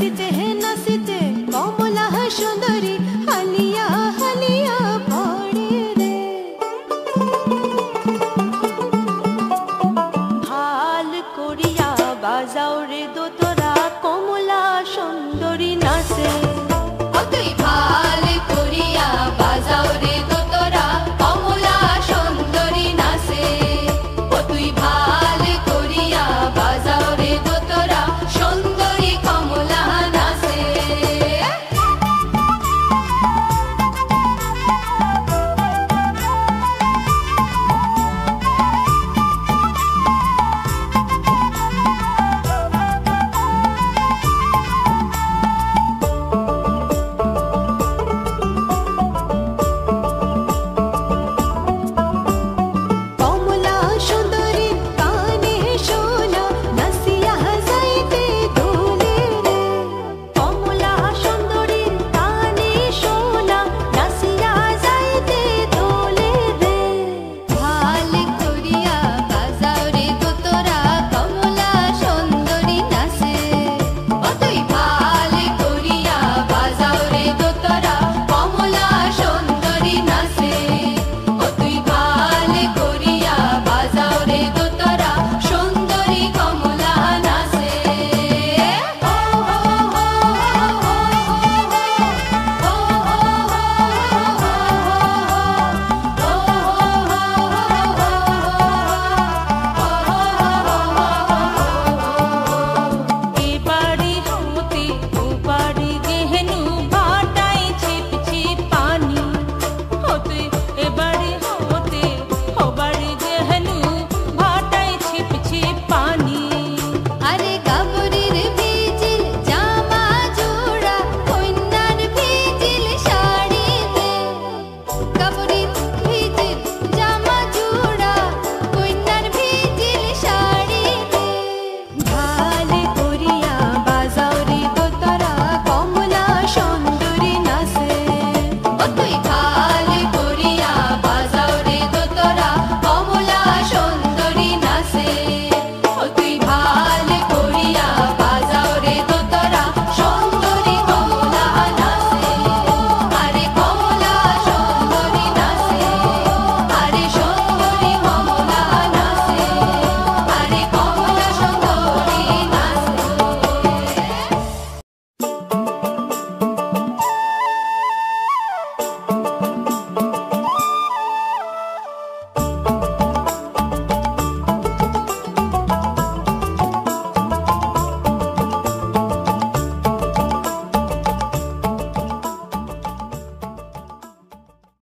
किसी चेहना